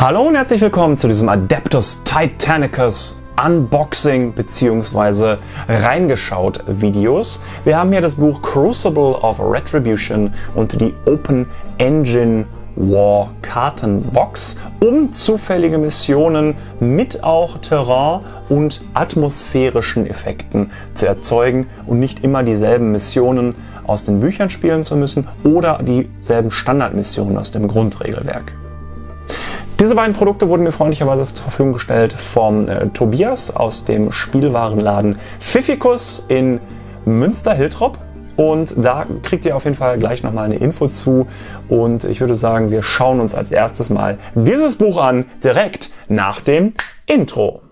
Hallo und herzlich willkommen zu diesem Adeptus Titanicus Unboxing bzw. reingeschaut Videos. Wir haben hier das Buch Crucible of Retribution und die Open Engine War Kartenbox, um zufällige Missionen mit auch Terrain und atmosphärischen Effekten zu erzeugen und nicht immer dieselben Missionen aus den Büchern spielen zu müssen oder dieselben Standardmissionen aus dem Grundregelwerk. Diese beiden Produkte wurden mir freundlicherweise zur Verfügung gestellt von äh, Tobias aus dem Spielwarenladen Pfiffikus in Münster-Hiltrop. Und da kriegt ihr auf jeden Fall gleich nochmal eine Info zu. Und ich würde sagen, wir schauen uns als erstes mal dieses Buch an, direkt nach dem Intro.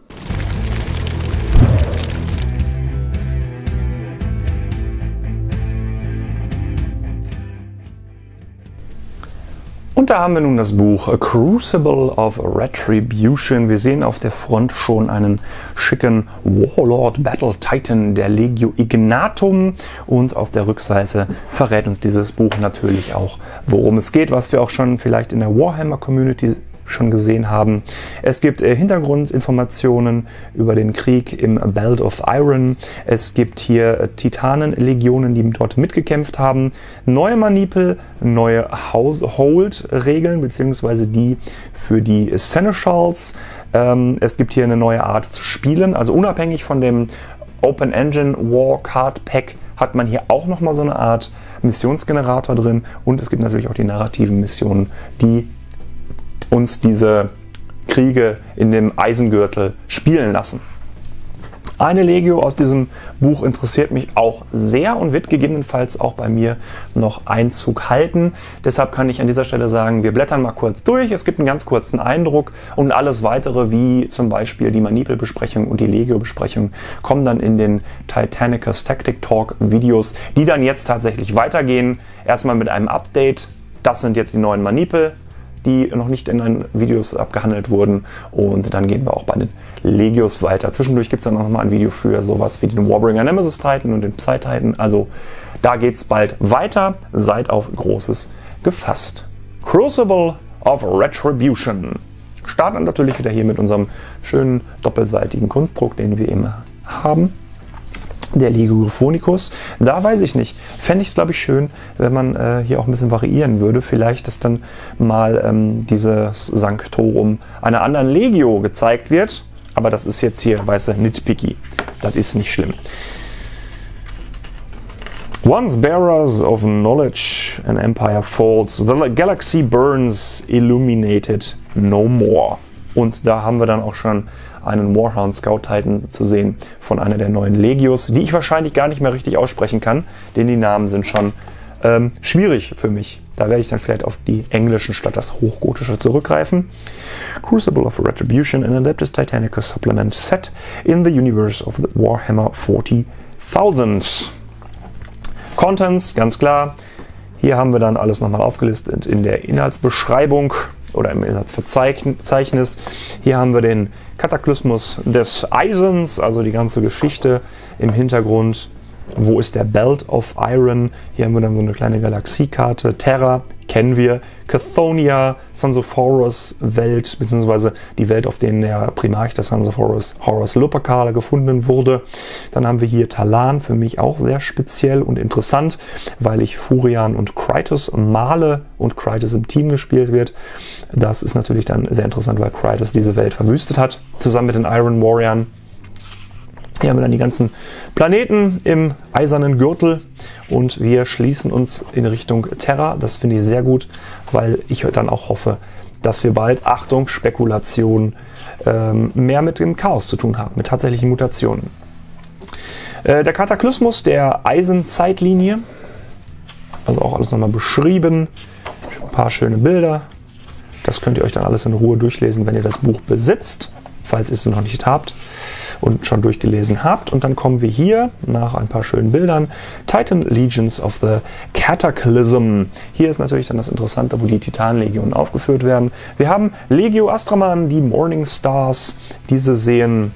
Und da haben wir nun das Buch A Crucible of Retribution. Wir sehen auf der Front schon einen schicken Warlord Battle Titan der Legio Ignatum. Und auf der Rückseite verrät uns dieses Buch natürlich auch, worum es geht, was wir auch schon vielleicht in der Warhammer Community schon gesehen haben. Es gibt äh, Hintergrundinformationen über den Krieg im Belt of Iron. Es gibt hier äh, Titanenlegionen, die dort mitgekämpft haben. Neue Manipel, neue Household-Regeln, beziehungsweise die für die Seneschals. Ähm, es gibt hier eine neue Art zu spielen, also unabhängig von dem Open Engine War Card Pack hat man hier auch nochmal so eine Art Missionsgenerator drin und es gibt natürlich auch die narrativen Missionen, die uns diese Kriege in dem Eisengürtel spielen lassen. Eine Legio aus diesem Buch interessiert mich auch sehr und wird gegebenenfalls auch bei mir noch Einzug halten. Deshalb kann ich an dieser Stelle sagen, wir blättern mal kurz durch. Es gibt einen ganz kurzen Eindruck und alles weitere, wie zum Beispiel die Manipel-Besprechung und die Legio-Besprechung, kommen dann in den Titanicus Tactic Talk Videos, die dann jetzt tatsächlich weitergehen. Erstmal mit einem Update. Das sind jetzt die neuen Manipel die noch nicht in den Videos abgehandelt wurden. Und dann gehen wir auch bei den Legios weiter. Zwischendurch gibt es dann auch nochmal ein Video für sowas wie den Warbringer Nemesis Titan und den Psy Titan. Also da geht es bald weiter. Seid auf Großes gefasst. Crucible of Retribution. Starten natürlich wieder hier mit unserem schönen doppelseitigen Kunstdruck, den wir immer haben der Ligophonicus. Da weiß ich nicht. Fände ich es, glaube ich, schön, wenn man äh, hier auch ein bisschen variieren würde. Vielleicht, dass dann mal ähm, dieses Sanctorum einer anderen Legio gezeigt wird. Aber das ist jetzt hier, weißt du, nitpicky. Das ist nicht schlimm. Once bearers of knowledge an empire falls, the galaxy burns illuminated no more. Und da haben wir dann auch schon einen Warhound Scout Titan zu sehen von einer der neuen Legios, die ich wahrscheinlich gar nicht mehr richtig aussprechen kann, denn die Namen sind schon ähm, schwierig für mich. Da werde ich dann vielleicht auf die englischen statt das hochgotische zurückgreifen. Crucible of Retribution, an Adeptus Titanicus Supplement Set in the Universe of the Warhammer 40.000. Contents, ganz klar. Hier haben wir dann alles nochmal aufgelistet in der Inhaltsbeschreibung oder im Inhaltsverzeichnis. Hier haben wir den Kataklysmus des Eisens, also die ganze Geschichte im Hintergrund. Wo ist der Belt of Iron? Hier haben wir dann so eine kleine Galaxiekarte. Terra kennen wir. Cathonia, Sansophorus Welt, beziehungsweise die Welt, auf der der Primarch des Sansophorus Horus Lupercale gefunden wurde. Dann haben wir hier Talan, für mich auch sehr speziell und interessant, weil ich Furian und Krytos male und Krytos im Team gespielt wird. Das ist natürlich dann sehr interessant, weil Krytos diese Welt verwüstet hat, zusammen mit den Iron Warriors. Hier haben wir dann die ganzen Planeten im eisernen Gürtel und wir schließen uns in Richtung Terra. Das finde ich sehr gut, weil ich dann auch hoffe, dass wir bald, Achtung, Spekulation, ähm, mehr mit dem Chaos zu tun haben, mit tatsächlichen Mutationen. Äh, der Kataklysmus der Eisenzeitlinie, also auch alles nochmal beschrieben, ein paar schöne Bilder. Das könnt ihr euch dann alles in Ruhe durchlesen, wenn ihr das Buch besitzt, falls ihr es noch nicht habt und schon durchgelesen habt. Und dann kommen wir hier nach ein paar schönen Bildern. Titan Legions of the Cataclysm. Hier ist natürlich dann das Interessante, wo die Titanlegionen aufgeführt werden. Wir haben Legio Astraman, die Morning Stars. Diese sehen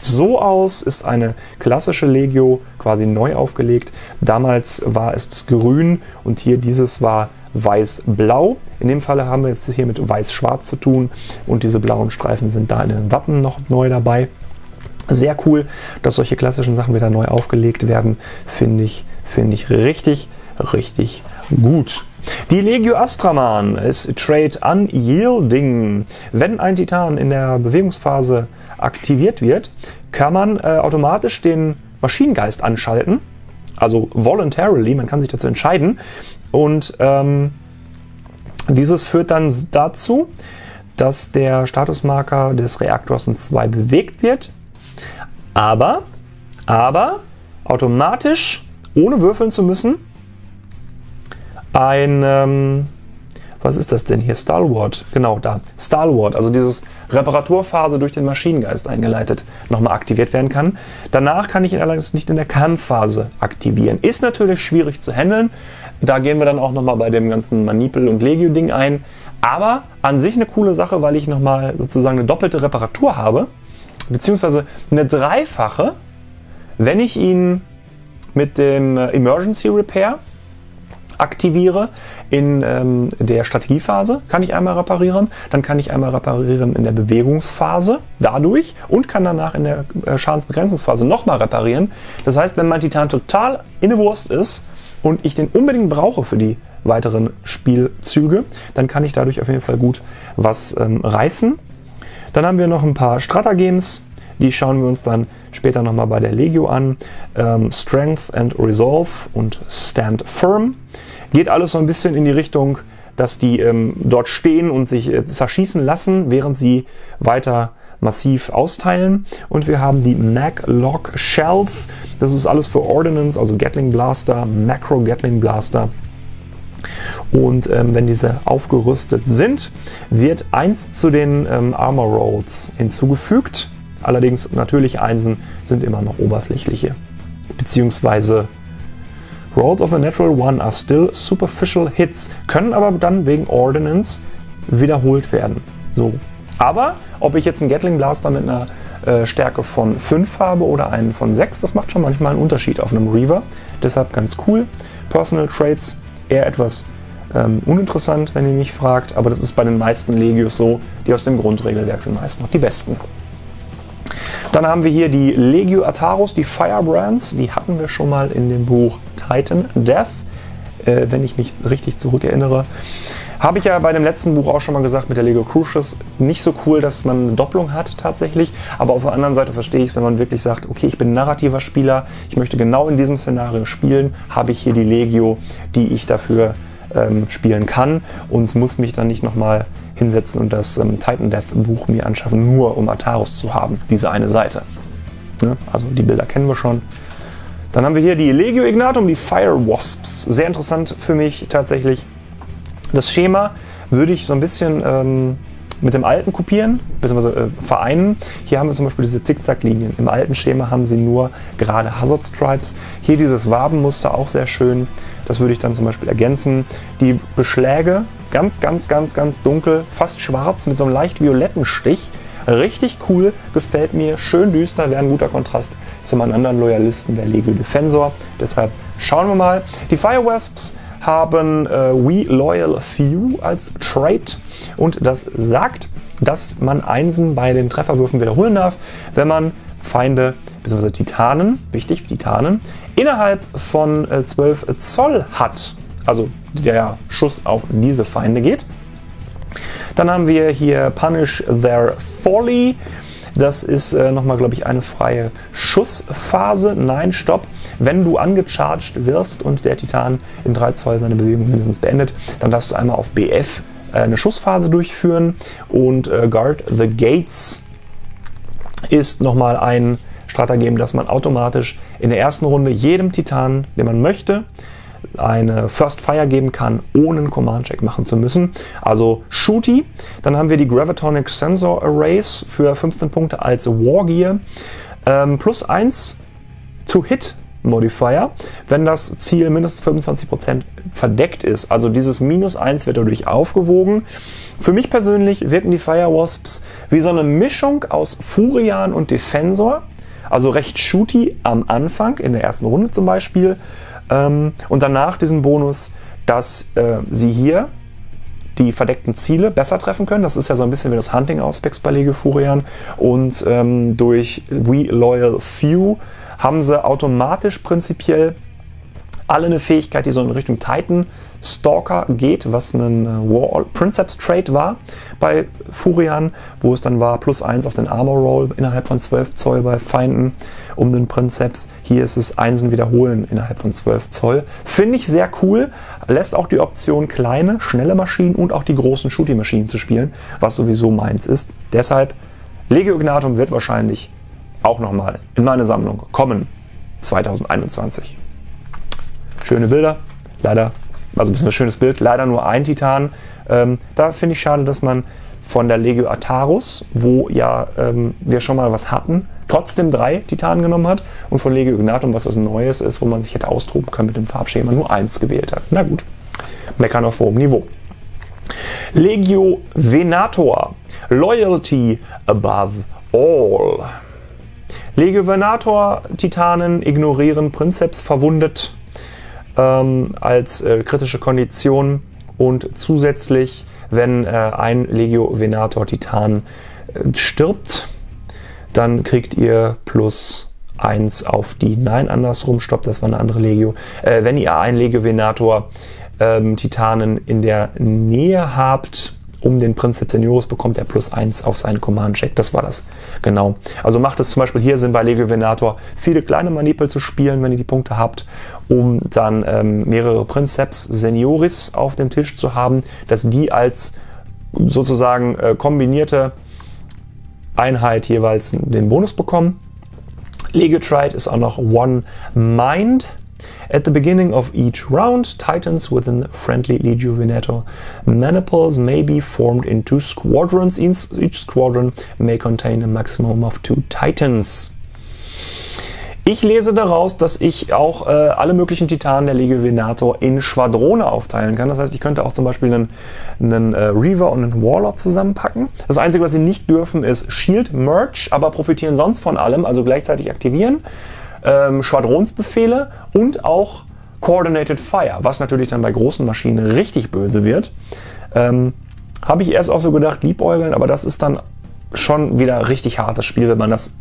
so aus, ist eine klassische Legio quasi neu aufgelegt. Damals war es grün und hier dieses war weiß-blau. In dem Falle haben wir jetzt hier mit weiß-schwarz zu tun und diese blauen Streifen sind da in den Wappen noch neu dabei. Sehr cool, dass solche klassischen Sachen wieder neu aufgelegt werden. Finde ich, finde ich richtig, richtig gut. Die Legio Astraman ist Trade Unyielding. Wenn ein Titan in der Bewegungsphase aktiviert wird, kann man äh, automatisch den Maschinengeist anschalten. Also voluntarily, man kann sich dazu entscheiden. Und ähm, dieses führt dann dazu, dass der Statusmarker des Reaktors in zwei bewegt wird aber, aber automatisch, ohne würfeln zu müssen, ein, ähm, was ist das denn hier? Stalwart, genau da. Stalwart, also dieses Reparaturphase durch den Maschinengeist eingeleitet, nochmal aktiviert werden kann. Danach kann ich ihn allerdings nicht in der Kampfphase aktivieren. Ist natürlich schwierig zu handeln. Da gehen wir dann auch nochmal bei dem ganzen Manipel- und Legio-Ding ein. Aber an sich eine coole Sache, weil ich nochmal sozusagen eine doppelte Reparatur habe beziehungsweise eine dreifache, wenn ich ihn mit dem äh, Emergency Repair aktiviere in ähm, der Strategiephase, kann ich einmal reparieren. Dann kann ich einmal reparieren in der Bewegungsphase dadurch und kann danach in der äh, Schadensbegrenzungsphase nochmal reparieren. Das heißt, wenn mein Titan total in der Wurst ist und ich den unbedingt brauche für die weiteren Spielzüge, dann kann ich dadurch auf jeden Fall gut was ähm, reißen. Dann haben wir noch ein paar Strata-Games. Die schauen wir uns dann später nochmal bei der Legio an. Ähm, Strength and Resolve und Stand Firm. Geht alles so ein bisschen in die Richtung, dass die ähm, dort stehen und sich äh, zerschießen lassen, während sie weiter massiv austeilen. Und wir haben die Mag-Lock Shells. Das ist alles für Ordnance, also Gatling Blaster, Macro Gatling Blaster. Und ähm, wenn diese aufgerüstet sind, wird eins zu den ähm, Armor Rolls hinzugefügt. Allerdings natürlich Einsen sind immer noch oberflächliche. Beziehungsweise Rolls of a Natural One are still superficial hits, können aber dann wegen Ordnance wiederholt werden. So. Aber ob ich jetzt einen Gatling Blaster mit einer äh, Stärke von 5 habe oder einen von 6, das macht schon manchmal einen Unterschied auf einem Reaver. Deshalb ganz cool. Personal Traits eher etwas ähm, uninteressant, wenn ihr mich fragt, aber das ist bei den meisten Legios so. Die aus dem Grundregelwerk sind meist noch die besten. Dann haben wir hier die Legio Ataros, die Firebrands. Die hatten wir schon mal in dem Buch Titan Death, äh, wenn ich mich richtig zurückerinnere. Habe ich ja bei dem letzten Buch auch schon mal gesagt, mit der Lego Crucius nicht so cool, dass man eine Doppelung hat tatsächlich. Aber auf der anderen Seite verstehe ich es, wenn man wirklich sagt, okay, ich bin narrativer Spieler, ich möchte genau in diesem Szenario spielen, habe ich hier die Legio, die ich dafür ähm, spielen kann und muss mich dann nicht nochmal hinsetzen und das ähm, Titan Death Buch mir anschaffen, nur um Ataros zu haben, diese eine Seite. Ja, also die Bilder kennen wir schon. Dann haben wir hier die Legio Ignatum, die Fire Wasps. Sehr interessant für mich tatsächlich. Das Schema würde ich so ein bisschen ähm, mit dem alten kopieren, bzw. Äh, vereinen. Hier haben wir zum Beispiel diese Zickzacklinien. Im alten Schema haben sie nur gerade Hazard Stripes. Hier dieses Wabenmuster auch sehr schön. Das würde ich dann zum Beispiel ergänzen. Die Beschläge ganz, ganz, ganz, ganz dunkel, fast schwarz mit so einem leicht violetten Stich. Richtig cool, gefällt mir, schön düster, wäre ein guter Kontrast zu meinen anderen Loyalisten der Lego Defensor. Deshalb schauen wir mal. Die Firewasps haben äh, We Loyal Few als Trait und das sagt, dass man Einsen bei den Trefferwürfen wiederholen darf, wenn man Feinde bzw. Titanen, wichtig, Titanen, innerhalb von äh, 12 Zoll hat. Also der Schuss auf diese Feinde geht. Dann haben wir hier Punish Their Folly. Das ist äh, nochmal, glaube ich, eine freie Schussphase. Nein, stopp. Wenn du angecharged wirst und der Titan in 3 Zoll seine Bewegung mindestens beendet, dann darfst du einmal auf BF äh, eine Schussphase durchführen. Und äh, Guard the Gates ist nochmal ein Stratagem, dass man automatisch in der ersten Runde jedem Titan, den man möchte, eine First Fire geben kann, ohne einen Command-Check machen zu müssen. Also Shooty. Dann haben wir die Gravitonic Sensor Arrays für 15 Punkte als Wargear. Ähm, plus 1 to Hit Modifier, wenn das Ziel mindestens 25% verdeckt ist. Also dieses minus 1 wird dadurch aufgewogen. Für mich persönlich wirken die Firewasps wie so eine Mischung aus Furian und Defensor. Also recht shooty am Anfang, in der ersten Runde zum Beispiel. Ähm, und danach diesen Bonus dass äh, sie hier die verdeckten Ziele besser treffen können. Das ist ja so ein bisschen wie das Hunting-Aspects bei Lego Furian. Und ähm, durch We Loyal Few haben sie automatisch prinzipiell alle eine Fähigkeit, die so in Richtung Titan Stalker geht, was ein äh, War Princeps Trade war bei Furian, wo es dann war plus 1 auf den Armor Roll innerhalb von 12 Zoll bei Feinden um den Princeps. Hier ist es Einsen wiederholen innerhalb von 12 Zoll. Finde ich sehr cool. Lässt auch die Option kleine, schnelle Maschinen und auch die großen Shooting-Maschinen zu spielen, was sowieso meins ist. Deshalb Legio Ignatum wird wahrscheinlich auch nochmal in meine Sammlung kommen 2021. Schöne Bilder, leider, also ein bisschen ein schönes Bild, leider nur ein Titan. Ähm, da finde ich schade, dass man von der Legio Atarus, wo ja ähm, wir schon mal was hatten, trotzdem drei Titanen genommen hat und von Legio Ignatum, was was Neues ist, wo man sich hätte austoben können mit dem Farbschema, nur eins gewählt hat. Na gut, meckern auf hohem Niveau. Legio Venator, Loyalty above all. Legio Venator Titanen ignorieren Prinzeps verwundet ähm, als äh, kritische Kondition und zusätzlich, wenn äh, ein Legio Venator Titan äh, stirbt, dann kriegt ihr plus 1 auf die. Nein, andersrum, stopp, das war eine andere Legio. Äh, wenn ihr einen Legio Venator ähm, Titanen in der Nähe habt, um den Prinzip Senioris bekommt er plus 1 auf seinen Command-Check. Das war das. Genau. Also macht es zum Beispiel hier Sinn bei Legio Venator, viele kleine Manipel zu spielen, wenn ihr die Punkte habt, um dann ähm, mehrere Princeps Senioris auf dem Tisch zu haben, dass die als sozusagen äh, kombinierte Einheit jeweils den Bonus bekommen. Legotrite ist auch noch One Mind. At the beginning of each round, titans within friendly Legio Venator maniples may be formed into squadrons. Each squadron may contain a maximum of two titans. Ich lese daraus, dass ich auch äh, alle möglichen Titanen der Legio Venator in Schwadrone aufteilen kann. Das heißt, ich könnte auch zum Beispiel einen, einen äh, Reaver und einen Warlord zusammenpacken. Das Einzige, was sie nicht dürfen, ist Shield Merge, aber profitieren sonst von allem, also gleichzeitig aktivieren. Ähm, Schwadronsbefehle und auch Coordinated Fire, was natürlich dann bei großen Maschinen richtig böse wird. Ähm, Habe ich erst auch so gedacht, liebäugeln, aber das ist dann schon wieder richtig hartes Spiel, wenn man das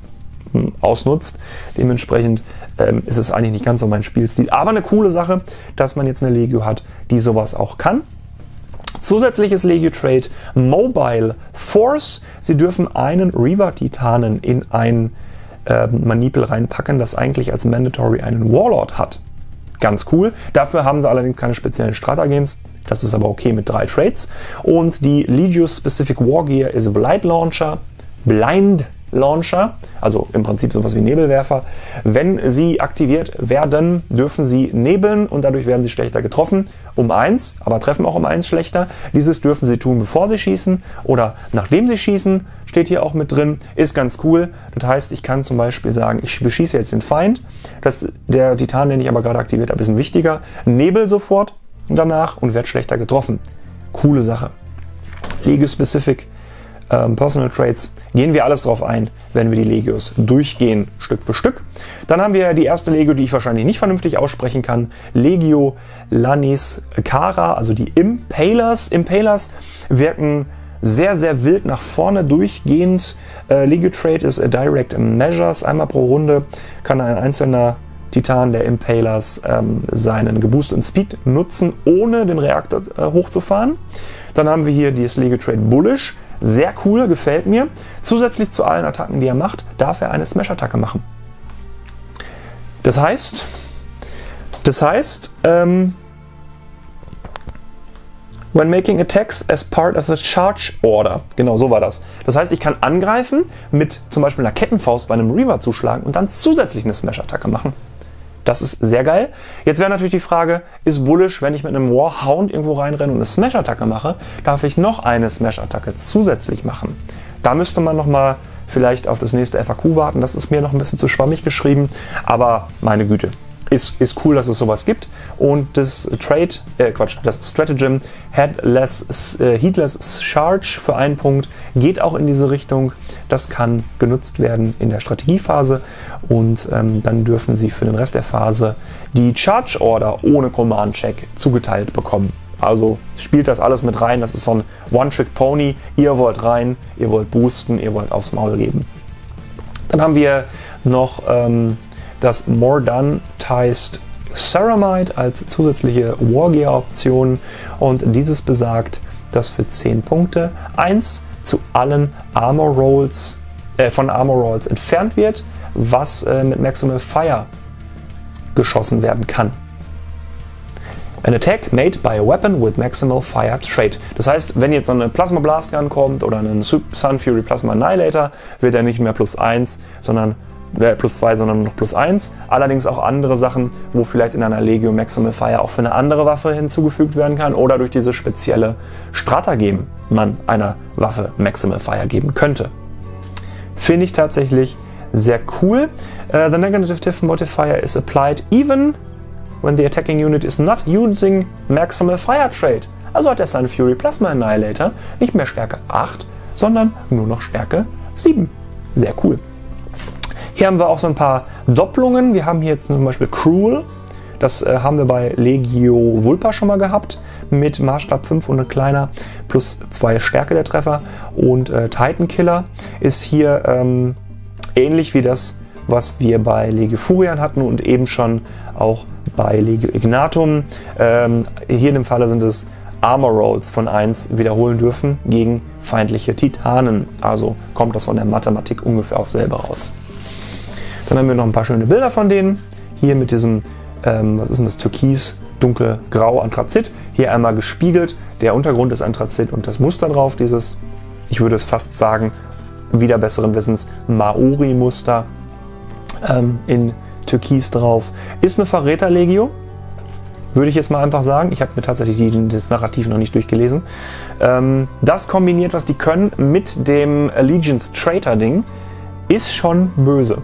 ausnutzt. Dementsprechend ähm, ist es eigentlich nicht ganz so mein Spielstil. Aber eine coole Sache, dass man jetzt eine Legio hat, die sowas auch kann. Zusätzliches Legio Trade Mobile Force. Sie dürfen einen Reaver Titanen in ein äh, Manipel reinpacken, das eigentlich als Mandatory einen Warlord hat. Ganz cool. Dafür haben sie allerdings keine speziellen Strata-Games. Das ist aber okay mit drei Trades. Und die Legio Specific Wargear ist Blind Launcher, Blind Launcher, also im Prinzip sowas wie Nebelwerfer. Wenn sie aktiviert werden, dürfen sie nebeln und dadurch werden sie schlechter getroffen. Um eins, aber treffen auch um eins schlechter. Dieses dürfen sie tun, bevor sie schießen oder nachdem sie schießen, steht hier auch mit drin. Ist ganz cool. Das heißt, ich kann zum Beispiel sagen, ich beschieße jetzt den Feind. Das, der Titan, den ich aber gerade aktiviert habe, ist ein wichtiger. Nebel sofort danach und werde schlechter getroffen. Coole Sache. League Specific ähm, Personal Traits, gehen wir alles drauf ein, wenn wir die Legios durchgehen, Stück für Stück. Dann haben wir die erste Legio, die ich wahrscheinlich nicht vernünftig aussprechen kann, Legio Lanis Cara, also die Impalers. Impalers wirken sehr, sehr wild nach vorne durchgehend. Äh, Legio Trade ist Direct Measures. Einmal pro Runde kann ein einzelner Titan der Impalers ähm, seinen geboosteten Speed nutzen, ohne den Reaktor äh, hochzufahren. Dann haben wir hier das Legio Trade Bullish. Sehr cool, gefällt mir. Zusätzlich zu allen Attacken, die er macht, darf er eine Smash-Attacke machen. Das heißt, das heißt, ähm, when making attacks as part of the charge order. Genau, so war das. Das heißt, ich kann angreifen, mit zum Beispiel einer Kettenfaust bei einem Reaver zuschlagen und dann zusätzlich eine Smash-Attacke machen. Das ist sehr geil. Jetzt wäre natürlich die Frage, ist bullish, wenn ich mit einem Warhound irgendwo reinrenne und eine Smash-Attacke mache, darf ich noch eine Smash-Attacke zusätzlich machen? Da müsste man nochmal vielleicht auf das nächste FAQ warten. Das ist mir noch ein bisschen zu schwammig geschrieben, aber meine Güte. Ist, ist cool, dass es sowas gibt. Und das Trade, äh Quatsch, das Stratagem Headless, äh, Heatless Charge für einen Punkt geht auch in diese Richtung. Das kann genutzt werden in der Strategiephase und ähm, dann dürfen Sie für den Rest der Phase die Charge Order ohne Command Check zugeteilt bekommen. Also spielt das alles mit rein. Das ist so ein One-Trick-Pony. Ihr wollt rein, ihr wollt boosten, ihr wollt aufs Maul geben. Dann haben wir noch ähm, das More Done Ticed Ceramide als zusätzliche Wargear-Option und dieses besagt, dass für 10 Punkte 1 zu allen Armor Rolls äh, von Armor Rolls entfernt wird, was äh, mit Maximal Fire geschossen werden kann. An attack made by a weapon with maximal fire trait. Das heißt, wenn jetzt so eine Plasma Blast Gun kommt oder ein Sun Fury Plasma Annihilator, wird er nicht mehr plus 1, sondern äh, plus 2, sondern noch plus 1. Allerdings auch andere Sachen, wo vielleicht in einer Legio Maximal Fire auch für eine andere Waffe hinzugefügt werden kann oder durch diese spezielle Stratagem man einer Waffe Maximal Fire geben könnte. Finde ich tatsächlich sehr cool. Uh, the negative modifier is applied even when the attacking unit is not using maximal fire trait. Also hat er seinen Fury Plasma Annihilator nicht mehr Stärke 8, sondern nur noch Stärke 7. Sehr cool. Hier haben wir auch so ein paar Doppelungen. Wir haben hier jetzt zum Beispiel Cruel. Das äh, haben wir bei Legio Vulpa schon mal gehabt mit Maßstab 5 und kleiner plus 2 Stärke der Treffer. Und äh, Titan Killer ist hier ähm, ähnlich wie das, was wir bei Legio Furian hatten und eben schon auch bei Legio Ignatum. Ähm, hier in dem Falle sind es Armor Rolls von 1 wiederholen dürfen gegen feindliche Titanen. Also kommt das von der Mathematik ungefähr auf selber raus. Dann haben wir noch ein paar schöne Bilder von denen. Hier mit diesem, ähm, was ist denn das, Türkis, dunkelgrau Anthrazit. Hier einmal gespiegelt. Der Untergrund ist Anthrazit und das Muster drauf, dieses, ich würde es fast sagen, wieder besseren Wissens, Maori-Muster ähm, in Türkis drauf. Ist eine Verräterlegio, würde ich jetzt mal einfach sagen. Ich habe mir tatsächlich die, das Narrativ noch nicht durchgelesen. Ähm, das kombiniert, was die können, mit dem Allegiance Traitor Ding, ist schon böse.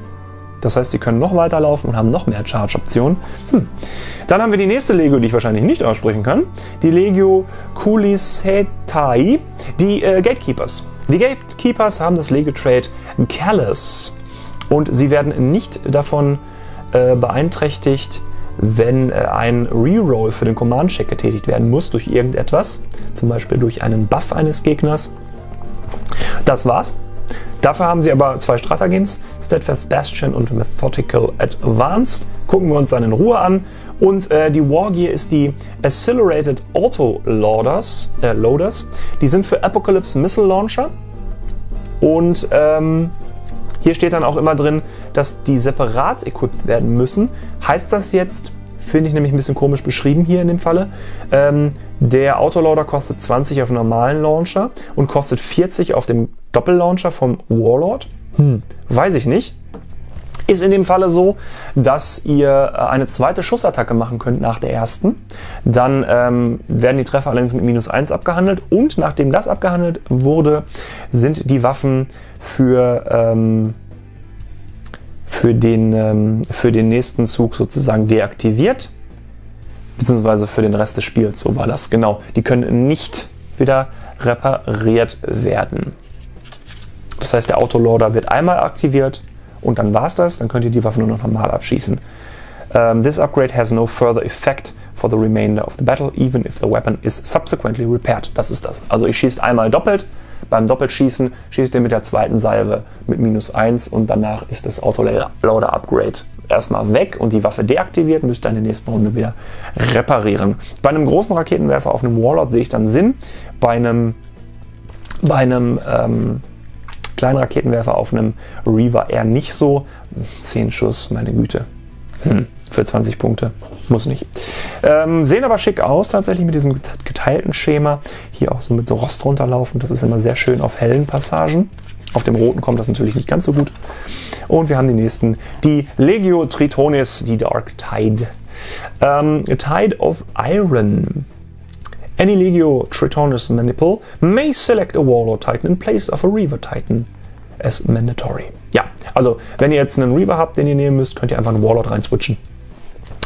Das heißt, sie können noch weiterlaufen und haben noch mehr Charge-Optionen. Hm. Dann haben wir die nächste Legio, die ich wahrscheinlich nicht aussprechen kann. Die Legio Kulisetai, die äh, Gatekeepers. Die Gatekeepers haben das Legio-Trade Callous und sie werden nicht davon äh, beeinträchtigt, wenn äh, ein Reroll für den Command-Check getätigt werden muss durch irgendetwas, zum Beispiel durch einen Buff eines Gegners. Das war's. Dafür haben sie aber zwei Stratagems, Steadfast Bastion und Methodical Advanced. Gucken wir uns dann in Ruhe an. Und äh, die Wargear ist die Accelerated Auto Loaders, äh, Loaders. Die sind für Apocalypse Missile Launcher. Und ähm, hier steht dann auch immer drin, dass die separat equipped werden müssen. Heißt das jetzt, finde ich nämlich ein bisschen komisch beschrieben hier in dem Falle, ähm, der Autoloader kostet 20 auf normalen Launcher und kostet 40 auf dem Doppellauncher vom Warlord? Hm, weiß ich nicht. Ist in dem Falle so, dass ihr äh, eine zweite Schussattacke machen könnt nach der ersten. Dann ähm, werden die Treffer allerdings mit minus 1 abgehandelt und nachdem das abgehandelt wurde, sind die Waffen für, ähm, für, den, ähm, für den nächsten Zug sozusagen deaktiviert. Beziehungsweise für den Rest des Spiels, so war das genau. Die können nicht wieder repariert werden. Das heißt, der Autoloader wird einmal aktiviert und dann war es das, dann könnt ihr die Waffe nur noch normal abschießen. Um, this upgrade has no further effect for the remainder of the battle, even if the weapon is subsequently repaired. Das ist das. Also ich schieße einmal doppelt. Beim Doppelschießen schießt ihr mit der zweiten Salve mit minus 1 und danach ist das Autoloader Upgrade erstmal weg und die Waffe deaktiviert, müsst ihr in der nächsten Runde wieder reparieren. Bei einem großen Raketenwerfer auf einem Warlord sehe ich dann Sinn. Bei einem, bei einem ähm, kleinen Raketenwerfer auf einem Reaver eher nicht so. 10 Schuss, meine Güte. Hm, für 20 Punkte. Muss nicht. Ähm, sehen aber schick aus, tatsächlich mit diesem geteilten Schema. Hier auch so mit so Rost runterlaufen. Das ist immer sehr schön auf hellen Passagen. Auf dem roten kommt das natürlich nicht ganz so gut. Und wir haben die nächsten. Die Legio Tritonis, die Dark Tide. Ähm, Tide of Iron. Any Legio Tritonus Maniple may select a Warlord Titan in place of a Reaver Titan as mandatory. Ja, also wenn ihr jetzt einen Reaver habt, den ihr nehmen müsst, könnt ihr einfach einen Warlord rein switchen.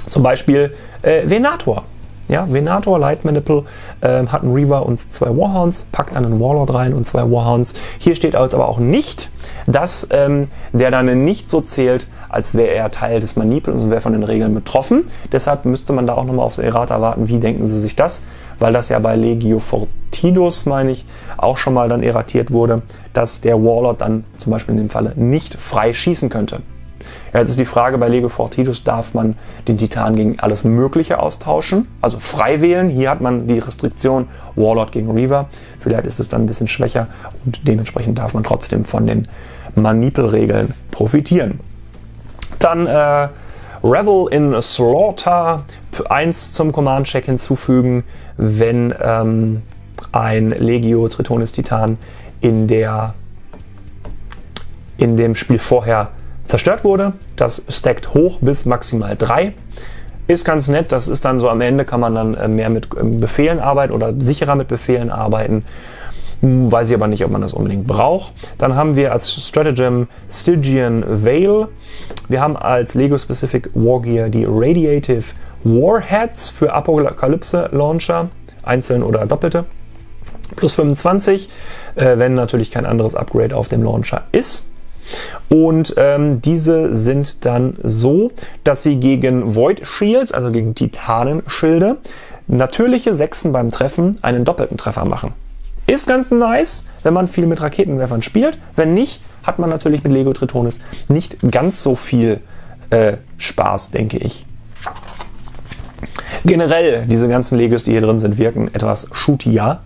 Zum Beispiel äh, Venator. Ja, Venator, Light Manipul, äh, hat einen Reaver und zwei Warhounds, packt dann einen Warlord rein und zwei Warhounds. Hier steht jetzt aber auch nicht, dass ähm, der dann nicht so zählt, als wäre er Teil des Manipels und wäre von den Regeln betroffen. Deshalb müsste man da auch nochmal aufs Errata warten, wie denken Sie sich das? Weil das ja bei Legio Fortidus, meine ich, auch schon mal dann erratiert wurde, dass der Warlord dann zum Beispiel in dem Falle nicht frei schießen könnte. Ja, jetzt ist die Frage, bei Lego Fortidus darf man den Titan gegen alles Mögliche austauschen, also frei wählen. Hier hat man die Restriktion Warlord gegen Reaver. Vielleicht ist es dann ein bisschen schwächer und dementsprechend darf man trotzdem von den Manipel-Regeln profitieren. Dann äh, Revel in Slaughter 1 zum Command-Check hinzufügen, wenn ähm, ein Legio Tritonis Titan in, der, in dem Spiel vorher zerstört wurde. Das stackt hoch bis maximal 3. Ist ganz nett, das ist dann so am Ende kann man dann äh, mehr mit ähm, Befehlen arbeiten oder sicherer mit Befehlen arbeiten. Hm, weiß ich aber nicht, ob man das unbedingt braucht. Dann haben wir als Stratagem Stygian Veil. Wir haben als Lego Specific Wargear die Radiative Warheads für Apokalypse Launcher, einzeln oder doppelte. Plus 25, äh, wenn natürlich kein anderes Upgrade auf dem Launcher ist. Und ähm, diese sind dann so, dass sie gegen Void Shields, also gegen Titanenschilde, natürliche Sechsen beim Treffen einen doppelten Treffer machen. Ist ganz nice, wenn man viel mit Raketenwerfern spielt. Wenn nicht, hat man natürlich mit Lego Tritonis nicht ganz so viel äh, Spaß, denke ich. Generell, diese ganzen Legos, die hier drin sind, wirken etwas shootier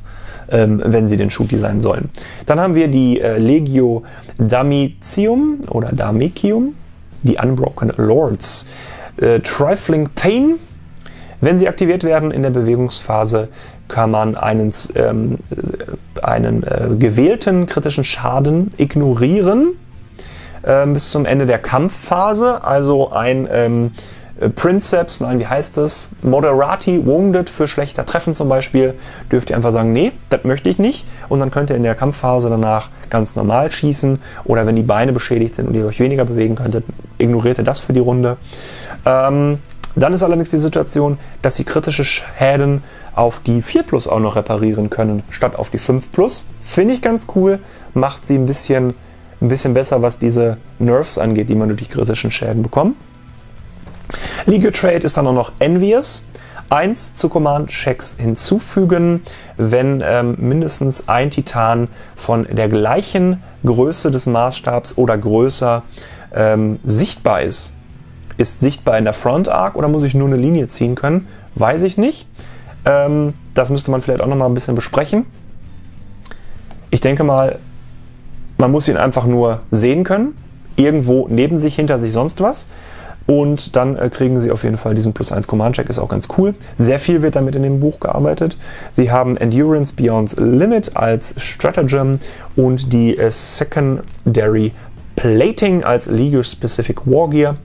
ähm, wenn sie den Shooty sein sollen. Dann haben wir die äh, Legio Damicium oder Damicium, die Unbroken Lords. Äh, Trifling Pain. Wenn sie aktiviert werden in der Bewegungsphase, kann man einen, ähm, einen äh, gewählten kritischen Schaden ignorieren äh, bis zum Ende der Kampfphase. Also ein ähm, äh, Princeps, nein, wie heißt das? Moderati Wounded für schlechter Treffen zum Beispiel, dürft ihr einfach sagen, nee, das möchte ich nicht. Und dann könnt ihr in der Kampfphase danach ganz normal schießen. Oder wenn die Beine beschädigt sind und ihr euch weniger bewegen könntet, ignoriert ihr das für die Runde. Ähm, dann ist allerdings die Situation, dass sie kritische Schäden auf die 4 Plus auch noch reparieren können, statt auf die 5 Plus. Finde ich ganz cool, macht sie ein bisschen, ein bisschen besser, was diese Nerfs angeht, die man durch die kritischen Schäden bekommt. Legal Trade ist dann auch noch Envious. Eins zu Command-Checks hinzufügen, wenn ähm, mindestens ein Titan von der gleichen Größe des Maßstabs oder größer ähm, sichtbar ist. Ist sichtbar in der Front Arc oder muss ich nur eine Linie ziehen können? Weiß ich nicht. Ähm, das müsste man vielleicht auch noch mal ein bisschen besprechen. Ich denke mal, man muss ihn einfach nur sehen können. Irgendwo neben sich, hinter sich, sonst was. Und dann äh, kriegen Sie auf jeden Fall diesen Plus 1 Command Check, ist auch ganz cool. Sehr viel wird damit in dem Buch gearbeitet. Sie haben Endurance Beyond Limit als Stratagem und die äh, Secondary Plating als Legal Specific Wargear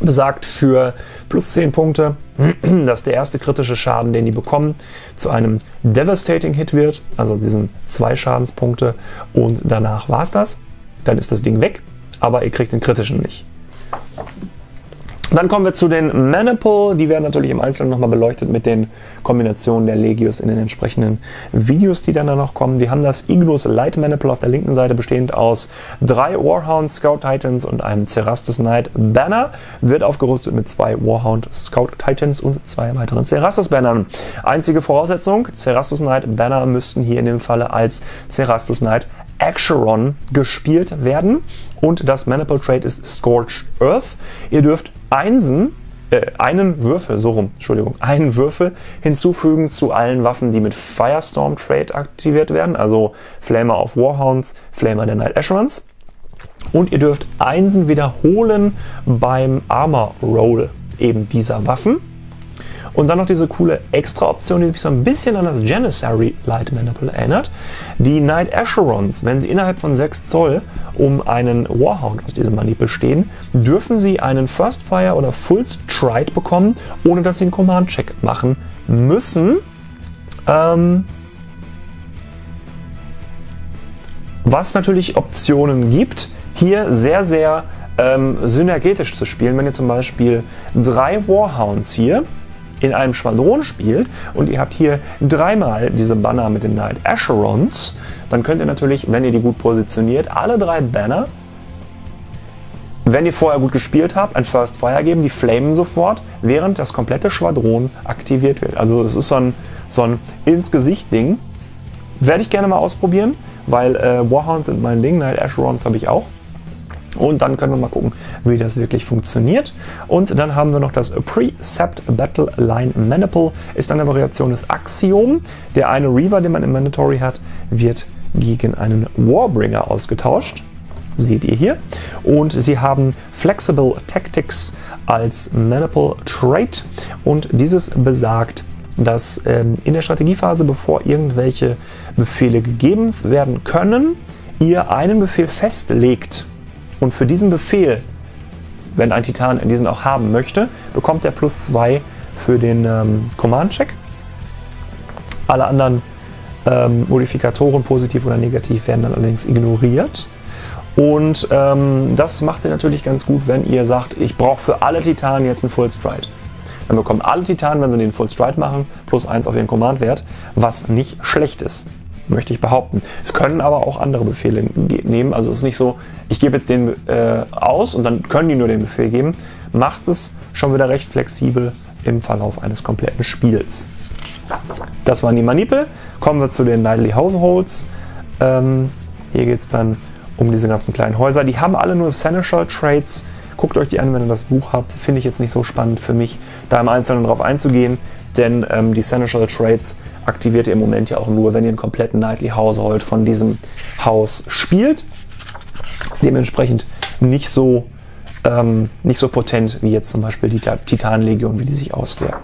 besagt für plus 10 Punkte, dass der erste kritische Schaden, den die bekommen, zu einem Devastating Hit wird, also diesen zwei Schadenspunkte und danach war es das. Dann ist das Ding weg, aber ihr kriegt den kritischen nicht. Dann kommen wir zu den Maniple. Die werden natürlich im Einzelnen nochmal beleuchtet mit den Kombinationen der Legios in den entsprechenden Videos, die dann da noch kommen. Wir haben das Ignus Light Maniple auf der linken Seite bestehend aus drei Warhound Scout Titans und einem Cerastus Knight Banner. Wird aufgerüstet mit zwei Warhound Scout Titans und zwei weiteren Cerastus Bannern. Einzige Voraussetzung, Cerastus Knight Banner müssten hier in dem Falle als Cerastus Knight Acheron gespielt werden. Und das Maniple Trade ist Scorched Earth. Ihr dürft Einsen, äh, einen Würfel, so rum, Entschuldigung, einen Würfel hinzufügen zu allen Waffen, die mit Firestorm Trade aktiviert werden. Also Flamer of Warhounds, Flamer der Night Asherans. Und ihr dürft Einsen wiederholen beim Armor Roll eben dieser Waffen. Und dann noch diese coole Extra-Option, die mich so ein bisschen an das Janissary Light Maniple erinnert. Die Night Asherons, wenn sie innerhalb von 6 Zoll um einen Warhound aus diesem Manipel stehen, dürfen sie einen First Fire oder Full Stride bekommen, ohne dass sie einen Command-Check machen müssen. Ähm, was natürlich Optionen gibt. Hier sehr, sehr ähm, synergetisch zu spielen. Wenn ihr zum Beispiel drei Warhounds hier in einem Schwadron spielt und ihr habt hier dreimal diese Banner mit den Knight Asherons, dann könnt ihr natürlich, wenn ihr die gut positioniert, alle drei Banner, wenn ihr vorher gut gespielt habt, ein First Fire geben, die flamen sofort, während das komplette Schwadron aktiviert wird. Also es ist so ein, so ein ins-Gesicht-Ding. Werde ich gerne mal ausprobieren, weil äh, Warhounds sind mein Ding, Knight Asherons habe ich auch. Und dann können wir mal gucken, wie das wirklich funktioniert. Und dann haben wir noch das Precept Battle Line Maniple. Ist eine Variation des Axiom. Der eine Reaver, den man im Mandatory hat, wird gegen einen Warbringer ausgetauscht. Seht ihr hier. Und sie haben Flexible Tactics als Maniple Trait. Und dieses besagt, dass ähm, in der Strategiephase, bevor irgendwelche Befehle gegeben werden können, ihr einen Befehl festlegt und für diesen Befehl, wenn ein Titan diesen auch haben möchte, bekommt er plus 2 für den ähm, Command-Check. Alle anderen ähm, Modifikatoren, positiv oder negativ, werden dann allerdings ignoriert. Und ähm, das macht ihr natürlich ganz gut, wenn ihr sagt, ich brauche für alle Titanen jetzt einen Full Stride. Dann bekommen alle Titanen, wenn sie den Full Stride machen, plus 1 auf ihren Command-Wert, was nicht schlecht ist möchte ich behaupten. Es können aber auch andere Befehle nehmen. Also es ist nicht so, ich gebe jetzt den äh, aus und dann können die nur den Befehl geben. Macht es schon wieder recht flexibel im Verlauf eines kompletten Spiels. Das waren die Manipel. Kommen wir zu den Nightly Households. Ähm, hier geht es dann um diese ganzen kleinen Häuser. Die haben alle nur Seneschal Trades. Guckt euch die an, wenn ihr das Buch habt. Finde ich jetzt nicht so spannend für mich, da im Einzelnen drauf einzugehen, denn ähm, die Seneschal Trades aktiviert ihr im Moment ja auch nur, wenn ihr einen kompletten Nightly Household von diesem Haus spielt. Dementsprechend nicht so, ähm, nicht so potent wie jetzt zum Beispiel die Titanlegion, wie die sich auswirken.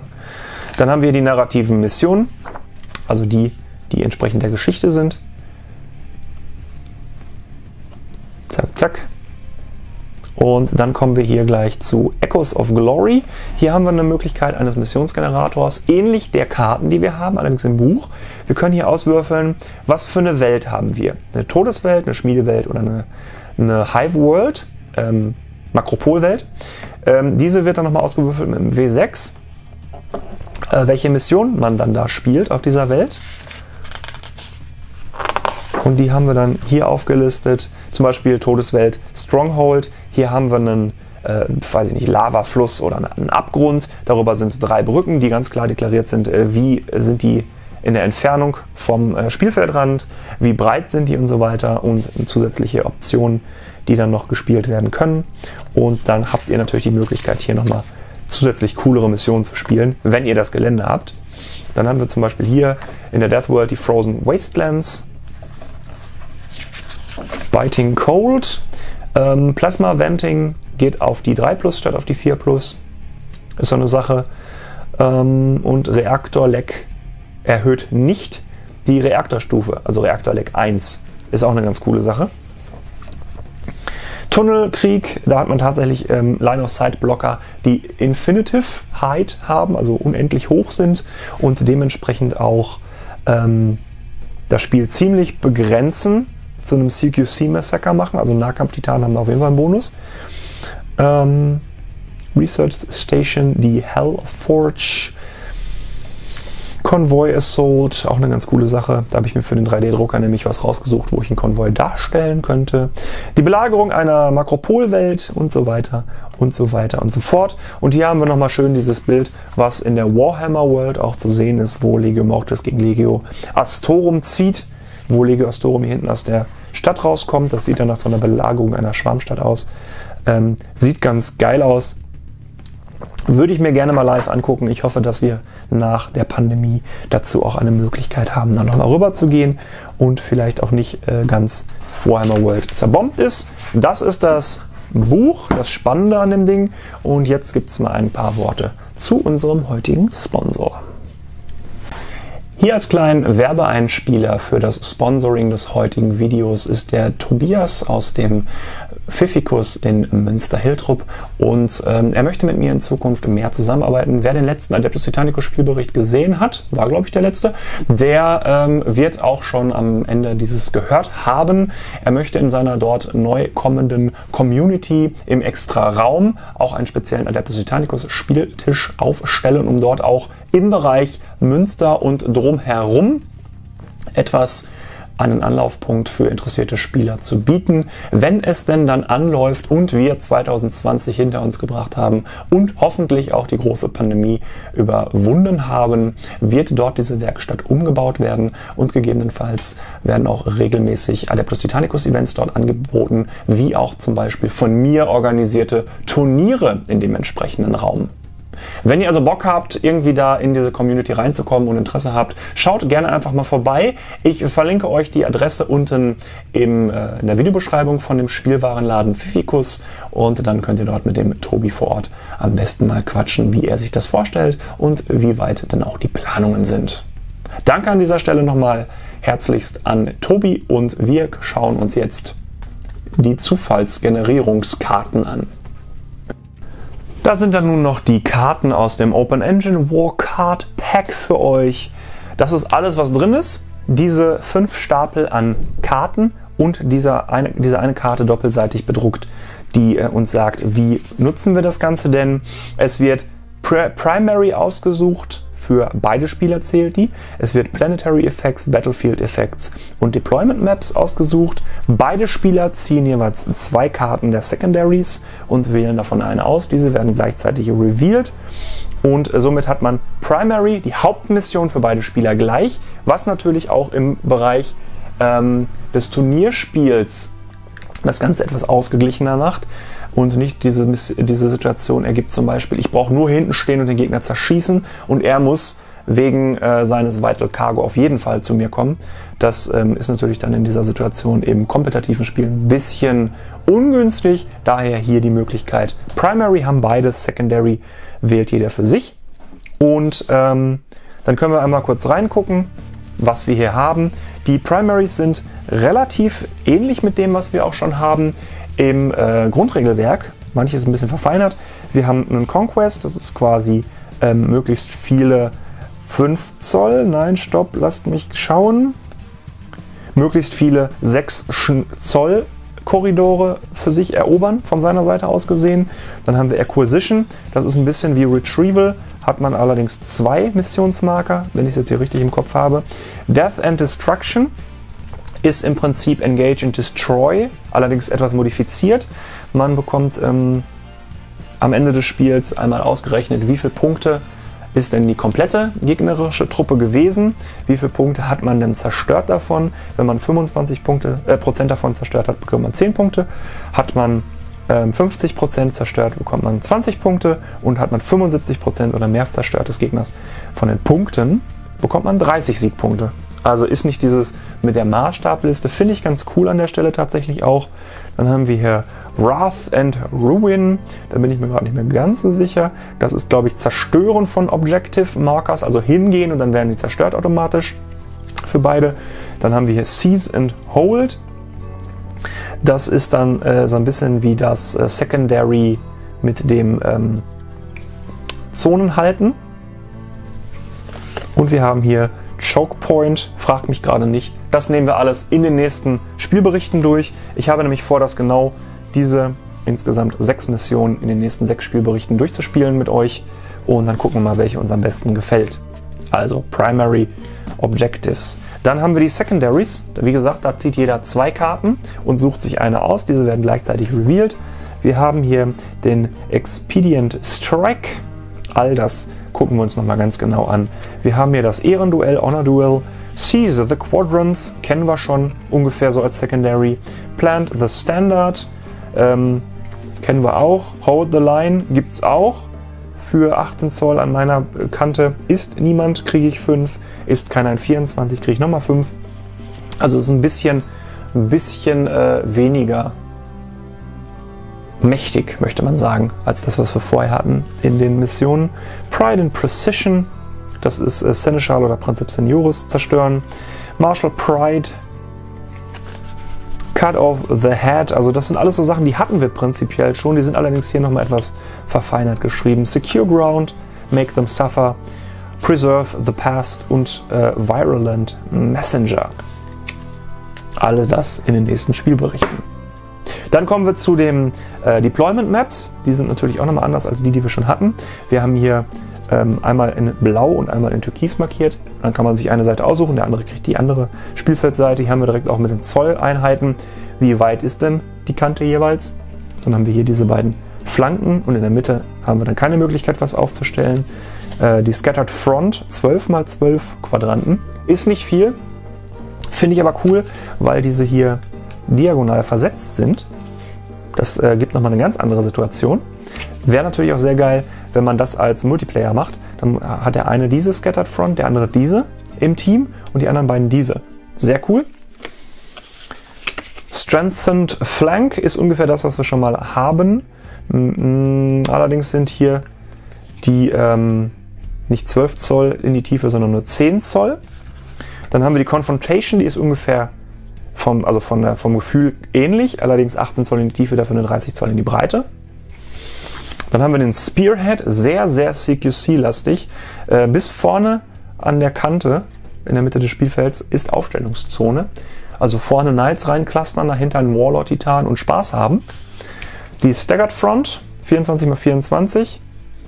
Dann haben wir die narrativen Missionen, also die, die entsprechend der Geschichte sind. Zack, zack. Und dann kommen wir hier gleich zu Echoes of Glory. Hier haben wir eine Möglichkeit eines Missionsgenerators, ähnlich der Karten, die wir haben, allerdings im Buch. Wir können hier auswürfeln, was für eine Welt haben wir. Eine Todeswelt, eine Schmiedewelt oder eine, eine Hive World, ähm, Makropolwelt. Ähm, diese wird dann nochmal ausgewürfelt mit dem W6, äh, welche Mission man dann da spielt auf dieser Welt. Und die haben wir dann hier aufgelistet. Zum Beispiel Todeswelt Stronghold. Hier haben wir einen, äh, weiß ich nicht, Lavafluss oder einen Abgrund. Darüber sind drei Brücken, die ganz klar deklariert sind, äh, wie sind die in der Entfernung vom äh, Spielfeldrand, wie breit sind die und so weiter und zusätzliche Optionen, die dann noch gespielt werden können. Und dann habt ihr natürlich die Möglichkeit, hier nochmal zusätzlich coolere Missionen zu spielen, wenn ihr das Gelände habt. Dann haben wir zum Beispiel hier in der Death World die Frozen Wastelands. Biting Cold. Ähm, Plasma Venting geht auf die 3 Plus statt auf die 4 Plus. Ist so eine Sache. Ähm, und Reaktor Leck erhöht nicht die Reaktorstufe, also Reaktor Leck 1. Ist auch eine ganz coole Sache. Tunnelkrieg, da hat man tatsächlich ähm, Line-of-Sight-Blocker, die Infinitive Height haben, also unendlich hoch sind und dementsprechend auch ähm, das Spiel ziemlich begrenzen zu einem CQC Massacre machen. Also Nahkampf-Titanen haben da auf jeden Fall einen Bonus. Ähm, Research Station, die Hell Forge. Convoy Assault, auch eine ganz coole Sache. Da habe ich mir für den 3D-Drucker nämlich was rausgesucht, wo ich einen Konvoi darstellen könnte. Die Belagerung einer Makropolwelt und so weiter und so weiter und so fort. Und hier haben wir nochmal schön dieses Bild, was in der Warhammer World auch zu sehen ist, wo Legio Mortis gegen Legio Astorum zieht wo Legio Astorum hier hinten aus der Stadt rauskommt. Das sieht dann nach so einer Belagerung einer Schwarmstadt aus. Ähm, sieht ganz geil aus. Würde ich mir gerne mal live angucken. Ich hoffe, dass wir nach der Pandemie dazu auch eine Möglichkeit haben, dann nochmal rüber zu gehen und vielleicht auch nicht äh, ganz Warhammer World zerbombt ist. Das ist das Buch, das Spannende an dem Ding. Und jetzt gibt es mal ein paar Worte zu unserem heutigen Sponsor. Hier als kleinen Werbeeinspieler für das Sponsoring des heutigen Videos ist der Tobias aus dem Pfiffikus in Münster-Hiltrup und ähm, er möchte mit mir in Zukunft mehr zusammenarbeiten. Wer den letzten Adeptus Titanicus Spielbericht gesehen hat, war glaube ich der letzte, der ähm, wird auch schon am Ende dieses gehört haben. Er möchte in seiner dort neu kommenden Community im extra Raum auch einen speziellen Adeptus Titanicus Spieltisch aufstellen, um dort auch im Bereich Münster und drumherum etwas einen Anlaufpunkt für interessierte Spieler zu bieten, wenn es denn dann anläuft und wir 2020 hinter uns gebracht haben und hoffentlich auch die große Pandemie überwunden haben, wird dort diese Werkstatt umgebaut werden und gegebenenfalls werden auch regelmäßig Adeptus Titanicus Events dort angeboten, wie auch zum Beispiel von mir organisierte Turniere in dem entsprechenden Raum. Wenn ihr also Bock habt, irgendwie da in diese Community reinzukommen und Interesse habt, schaut gerne einfach mal vorbei. Ich verlinke euch die Adresse unten im, äh, in der Videobeschreibung von dem Spielwarenladen Fifikus und dann könnt ihr dort mit dem Tobi vor Ort am besten mal quatschen, wie er sich das vorstellt und wie weit denn auch die Planungen sind. Danke an dieser Stelle nochmal herzlichst an Tobi und wir schauen uns jetzt die Zufallsgenerierungskarten an. Da sind dann nun noch die Karten aus dem Open Engine War Card Pack für euch. Das ist alles, was drin ist. Diese fünf Stapel an Karten und dieser eine, diese eine Karte doppelseitig bedruckt, die äh, uns sagt, wie nutzen wir das Ganze denn. Es wird Primary ausgesucht, für beide Spieler zählt die. Es wird Planetary Effects, Battlefield Effects und Deployment Maps ausgesucht. Beide Spieler ziehen jeweils zwei Karten der Secondaries und wählen davon eine aus. Diese werden gleichzeitig revealed. Und somit hat man Primary, die Hauptmission für beide Spieler gleich, was natürlich auch im Bereich ähm, des Turnierspiels das Ganze etwas ausgeglichener macht und nicht diese, diese Situation ergibt zum Beispiel, ich brauche nur hinten stehen und den Gegner zerschießen und er muss wegen äh, seines Vital Cargo auf jeden Fall zu mir kommen. Das ähm, ist natürlich dann in dieser Situation im kompetitiven Spiel ein bisschen ungünstig. Daher hier die Möglichkeit. Primary haben beide, Secondary wählt jeder für sich. Und ähm, dann können wir einmal kurz reingucken, was wir hier haben. Die Primaries sind relativ ähnlich mit dem, was wir auch schon haben im äh, Grundregelwerk. Manches ein bisschen verfeinert. Wir haben einen Conquest, das ist quasi ähm, möglichst viele 5 Zoll. Nein, stopp, lasst mich schauen. Möglichst viele 6 Zoll Korridore für sich erobern, von seiner Seite aus gesehen. Dann haben wir Acquisition, das ist ein bisschen wie Retrieval, hat man allerdings zwei Missionsmarker, wenn ich es jetzt hier richtig im Kopf habe. Death and Destruction, ist im Prinzip Engage and Destroy, allerdings etwas modifiziert. Man bekommt ähm, am Ende des Spiels einmal ausgerechnet, wie viele Punkte ist denn die komplette gegnerische Truppe gewesen? Wie viele Punkte hat man denn zerstört davon? Wenn man 25 Punkte, äh, Prozent davon zerstört hat, bekommt man 10 Punkte. Hat man 50 Prozent zerstört, bekommt man 20 Punkte. Und hat man 75 Prozent oder mehr zerstört des Gegners von den Punkten, bekommt man 30 Siegpunkte. Also ist nicht dieses mit der Maßstabliste, finde ich ganz cool an der Stelle tatsächlich auch. Dann haben wir hier Wrath and Ruin, da bin ich mir gerade nicht mehr ganz so sicher. Das ist, glaube ich, Zerstören von Objective Markers, also hingehen und dann werden die zerstört automatisch für beide. Dann haben wir hier Seize and Hold. Das ist dann äh, so ein bisschen wie das äh, Secondary mit dem ähm, Zonenhalten. Und wir haben hier Choke Point, fragt mich gerade nicht. Das nehmen wir alles in den nächsten Spielberichten durch. Ich habe nämlich vor, dass genau diese insgesamt sechs Missionen in den nächsten sechs Spielberichten durchzuspielen mit euch. Und dann gucken wir mal, welche uns am besten gefällt. Also Primary Objectives. Dann haben wir die Secondaries. Wie gesagt, da zieht jeder zwei Karten und sucht sich eine aus. Diese werden gleichzeitig revealed. Wir haben hier den Expedient Strike. All das gucken wir uns nochmal ganz genau an. Wir haben hier das Ehrenduell, Honor Duel, Seize the Quadrants, kennen wir schon ungefähr so als Secondary. Plant the Standard, ähm, kennen wir auch. Hold the Line gibt es auch für 18 Zoll an meiner Kante. Ist niemand, kriege ich 5. Ist keiner in 24, kriege ich nochmal 5. Also es ist ein bisschen, ein bisschen äh, weniger mächtig, möchte man sagen, als das, was wir vorher hatten in den Missionen. Pride and Precision, das ist äh, Seneschal oder Prinzip Senioris zerstören. Martial Pride, Cut off the Head, also das sind alles so Sachen, die hatten wir prinzipiell schon, die sind allerdings hier nochmal etwas verfeinert geschrieben. Secure Ground, Make Them Suffer, Preserve the Past und äh, Virulent Messenger. Alles das in den nächsten Spielberichten. Dann kommen wir zu den äh, Deployment Maps. Die sind natürlich auch nochmal anders als die, die wir schon hatten. Wir haben hier ähm, einmal in Blau und einmal in Türkis markiert. Dann kann man sich eine Seite aussuchen, der andere kriegt die andere Spielfeldseite. Hier haben wir direkt auch mit den Zolleinheiten. Wie weit ist denn die Kante jeweils? Dann haben wir hier diese beiden Flanken und in der Mitte haben wir dann keine Möglichkeit, was aufzustellen. Äh, die Scattered Front, 12 x 12 Quadranten, ist nicht viel. Finde ich aber cool, weil diese hier diagonal versetzt sind. Das äh, gibt nochmal eine ganz andere Situation. Wäre natürlich auch sehr geil, wenn man das als Multiplayer macht. Dann hat der eine diese Scattered Front, der andere diese im Team und die anderen beiden diese. Sehr cool. Strengthened Flank ist ungefähr das, was wir schon mal haben. Allerdings sind hier die ähm, nicht 12 Zoll in die Tiefe, sondern nur 10 Zoll. Dann haben wir die Confrontation, die ist ungefähr vom, also von der, vom Gefühl ähnlich, allerdings 18 Zoll in die Tiefe, dafür nur 30 Zoll in die Breite. Dann haben wir den Spearhead, sehr, sehr CQC-lastig. Äh, bis vorne an der Kante, in der Mitte des Spielfelds, ist Aufstellungszone. Also vorne Knights reinclustern, dahinter ein Warlord-Titan und Spaß haben. Die Staggered Front, 24x24.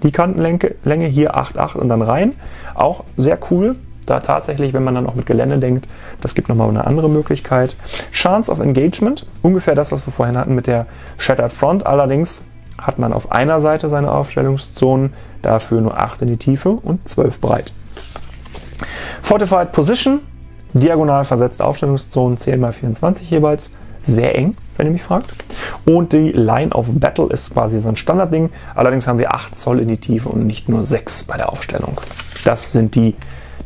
Die Kantenlänge hier 8,8 und dann rein. Auch sehr cool da tatsächlich, wenn man dann auch mit Gelände denkt, das gibt nochmal eine andere Möglichkeit. Chance of Engagement, ungefähr das, was wir vorhin hatten mit der Shattered Front. Allerdings hat man auf einer Seite seine Aufstellungszonen, dafür nur 8 in die Tiefe und 12 breit. Fortified Position, diagonal versetzte Aufstellungszonen, 10 x 24 jeweils, sehr eng, wenn ihr mich fragt. Und die Line of Battle ist quasi so ein Standardding. Allerdings haben wir 8 Zoll in die Tiefe und nicht nur 6 bei der Aufstellung. Das sind die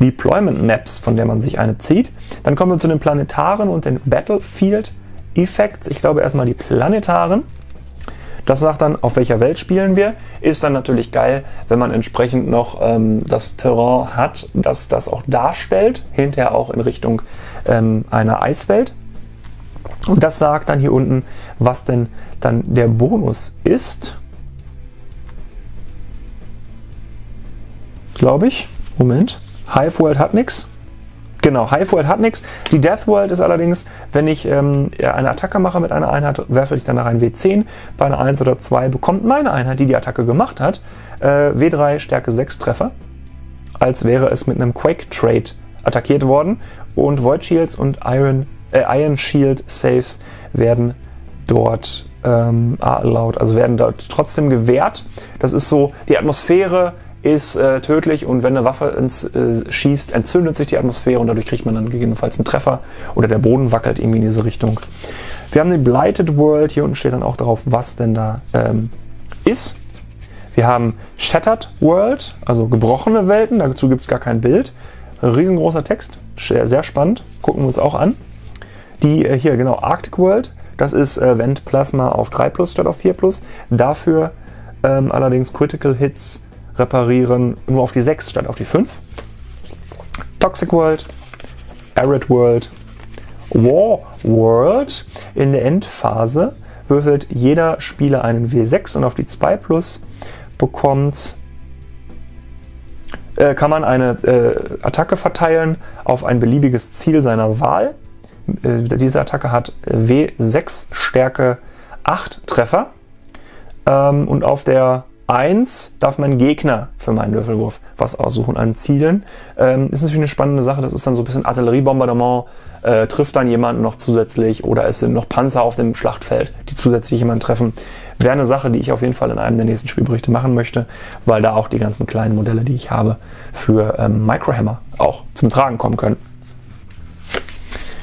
Deployment Maps, von der man sich eine zieht. Dann kommen wir zu den planetaren und den Battlefield Effects. Ich glaube erstmal die planetaren. Das sagt dann, auf welcher Welt spielen wir. Ist dann natürlich geil, wenn man entsprechend noch ähm, das Terrain hat, das das auch darstellt. Hinterher auch in Richtung ähm, einer Eiswelt. Und das sagt dann hier unten, was denn dann der Bonus ist. Glaube ich. Moment. Hive World hat nichts. Genau, Hive World hat nichts. Die Death World ist allerdings, wenn ich ähm, eine Attacke mache mit einer Einheit, werfe ich danach ein W10. Bei einer 1 oder 2 bekommt meine Einheit, die die Attacke gemacht hat, äh, W3 Stärke 6 Treffer. Als wäre es mit einem Quake Trade attackiert worden. Und Void Shields und Iron, äh, Iron Shield Saves werden dort ähm, allowed, also werden dort trotzdem gewährt. Das ist so die Atmosphäre ist äh, tödlich und wenn eine Waffe ins, äh, schießt, entzündet sich die Atmosphäre und dadurch kriegt man dann gegebenenfalls einen Treffer oder der Boden wackelt irgendwie in diese Richtung. Wir haben die Blighted World, hier unten steht dann auch drauf, was denn da ähm, ist. Wir haben Shattered World, also gebrochene Welten, dazu gibt es gar kein Bild. Riesengroßer Text, sehr, sehr spannend, gucken wir uns auch an. Die äh, hier, genau, Arctic World, das ist äh, Vent Plasma auf 3 Plus statt auf 4 Plus. Dafür ähm, allerdings Critical Hits reparieren nur auf die 6 statt auf die 5. Toxic World, Arid World, War World. In der Endphase würfelt jeder Spieler einen W6 und auf die 2 Plus bekommt äh, kann man eine äh, Attacke verteilen auf ein beliebiges Ziel seiner Wahl. Äh, diese Attacke hat W6 Stärke 8 Treffer. Ähm, und auf der 1 darf mein Gegner für meinen Würfelwurf was aussuchen an Zielen. Ähm, ist natürlich eine spannende Sache. Das ist dann so ein bisschen Artilleriebombardement. Äh, trifft dann jemanden noch zusätzlich oder es sind noch Panzer auf dem Schlachtfeld, die zusätzlich jemanden treffen. Wäre eine Sache, die ich auf jeden Fall in einem der nächsten Spielberichte machen möchte, weil da auch die ganzen kleinen Modelle, die ich habe, für ähm, Microhammer auch zum Tragen kommen können.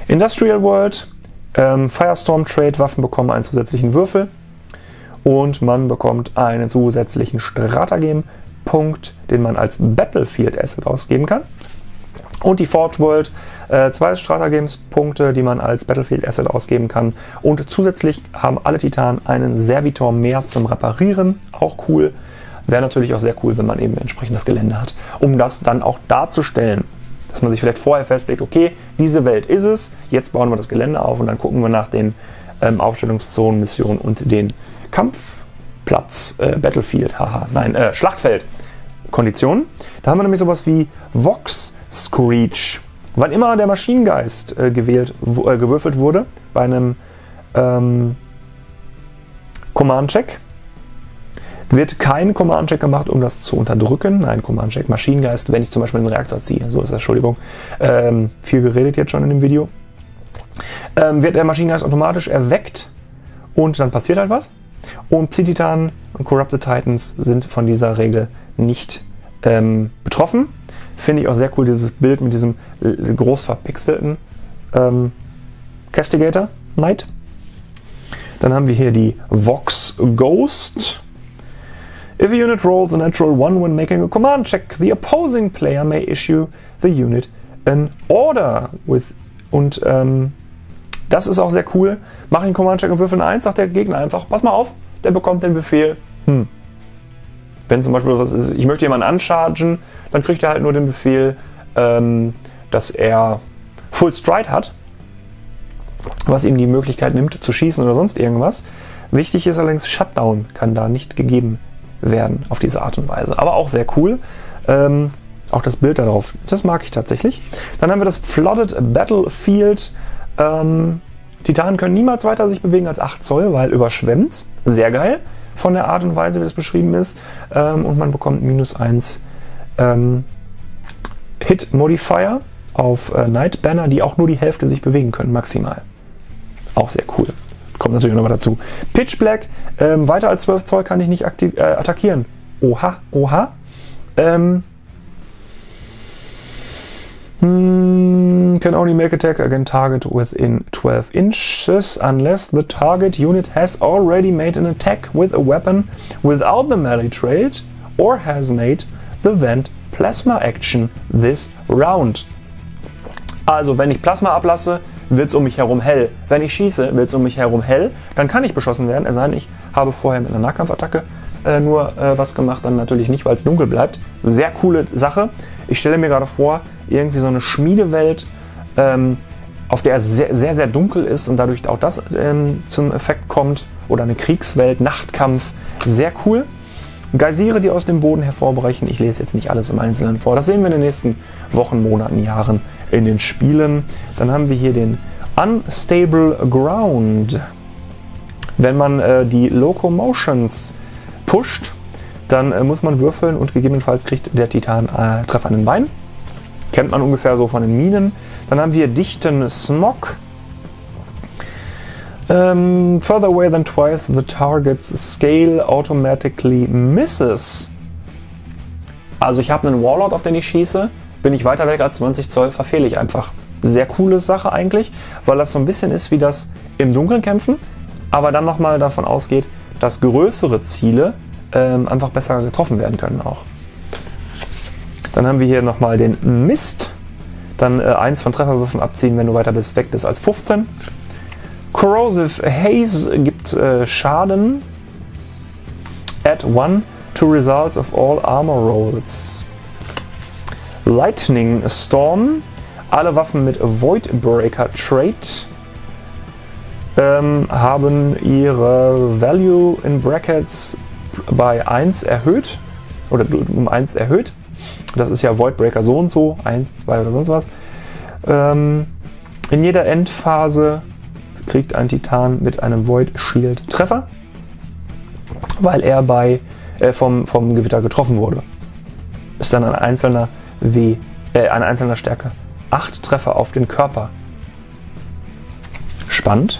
Industrial World, ähm, Firestorm Trade Waffen bekommen einen zusätzlichen Würfel und man bekommt einen zusätzlichen Stratagem-Punkt, den man als Battlefield Asset ausgeben kann. Und die Forge World, äh, zwei Stratagems-Punkte, die man als Battlefield Asset ausgeben kann. Und zusätzlich haben alle Titanen einen Servitor mehr zum Reparieren. Auch cool. Wäre natürlich auch sehr cool, wenn man eben entsprechendes Gelände hat, um das dann auch darzustellen. dass man sich vielleicht vorher festlegt, okay, diese Welt ist es, jetzt bauen wir das Gelände auf und dann gucken wir nach den ähm, Aufstellungszonen, Missionen und den Kampfplatz, äh, Battlefield, haha, nein, äh, Schlachtfeld. Konditionen. Da haben wir nämlich sowas wie Vox Screech. Wann immer der Maschinengeist äh, gewählt, äh, gewürfelt wurde bei einem ähm, Command-Check, wird kein Command-Check gemacht, um das zu unterdrücken. Nein, Command-Check, Maschinengeist, wenn ich zum Beispiel einen Reaktor ziehe. So ist das, Entschuldigung. Ähm, viel geredet jetzt schon in dem Video. Ähm, wird der Maschinengeist automatisch erweckt und dann passiert halt was. Und Psi-Titan und Corrupted Titans sind von dieser Regel nicht ähm, betroffen. Finde ich auch sehr cool, dieses Bild mit diesem äh, groß verpixelten ähm, Castigator Knight. Dann haben wir hier die Vox Ghost. If a unit rolls a natural one when making a command check, the opposing player may issue the unit an order with. Und ähm, das ist auch sehr cool. Mach einen Command Check und würfel 1, sagt der Gegner einfach, pass mal auf, der bekommt den Befehl, hm. Wenn zum Beispiel was ist, ich möchte jemanden anchargen, dann kriegt er halt nur den Befehl, ähm, dass er Full Stride hat, was ihm die Möglichkeit nimmt zu schießen oder sonst irgendwas. Wichtig ist allerdings, Shutdown kann da nicht gegeben werden auf diese Art und Weise. Aber auch sehr cool. Ähm, auch das Bild darauf, das mag ich tatsächlich. Dann haben wir das Flooded Battlefield. Ähm, Titanen können niemals weiter sich bewegen als 8 Zoll, weil überschwemmt. Sehr geil von der Art und Weise, wie es beschrieben ist. Ähm, und man bekommt minus 1 ähm, Hit Modifier auf äh, Night Banner, die auch nur die Hälfte sich bewegen können, maximal. Auch sehr cool. Kommt natürlich noch mal dazu. Pitch Black, ähm, weiter als 12 Zoll kann ich nicht äh, attackieren. Oha, oha. Ähm, hmm, can only make attack against target within 12 inches unless the target unit has already made an attack with a weapon without the melee trait or has made the vent plasma action this round. Also, wenn ich Plasma ablasse, wird es um mich herum hell. Wenn ich schieße, wird es um mich herum hell. Dann kann ich beschossen werden, es sei denn, ich habe vorher mit einer Nahkampfattacke äh, nur äh, was gemacht, dann natürlich nicht, weil es dunkel bleibt. Sehr coole Sache. Ich stelle mir gerade vor, irgendwie so eine Schmiedewelt, ähm, auf der es sehr, sehr, sehr dunkel ist und dadurch auch das ähm, zum Effekt kommt. Oder eine Kriegswelt, Nachtkampf. Sehr cool. Geysire, die aus dem Boden hervorbrechen. Ich lese jetzt nicht alles im Einzelnen vor. Das sehen wir in den nächsten Wochen, Monaten, Jahren in den Spielen. Dann haben wir hier den Unstable Ground. Wenn man äh, die Locomotions pusht, dann äh, muss man würfeln und gegebenenfalls kriegt der Titan äh, Treffer an den Bein. Kennt man ungefähr so von den Minen. Dann haben wir dichten Smog. Um, ähm, further away than twice the target's scale automatically misses. Also ich habe einen Warlord, auf den ich schieße. Bin ich weiter weg als 20 Zoll, verfehle ich einfach. Sehr coole Sache eigentlich, weil das so ein bisschen ist wie das im Dunkeln kämpfen, aber dann nochmal davon ausgeht, dass größere Ziele ähm, einfach besser getroffen werden können auch. Dann haben wir hier nochmal den Mist. Dann äh, 1 von Trefferwürfen abziehen, wenn du weiter bist, weg bist als 15. Corrosive Haze gibt äh, Schaden. Add 1 to results of all armor rolls. Lightning Storm. Alle Waffen mit Void Breaker Trait ähm, haben ihre Value in Brackets bei 1 erhöht oder um 1 erhöht. Das ist ja Voidbreaker so und so, 1, 2 oder sonst was. Ähm, in jeder Endphase kriegt ein Titan mit einem Void Shield Treffer, weil er bei, äh, vom, vom Gewitter getroffen wurde. Ist dann ein einzelner W, äh, eine einzelne Stärke. 8 Treffer auf den Körper. Spannend.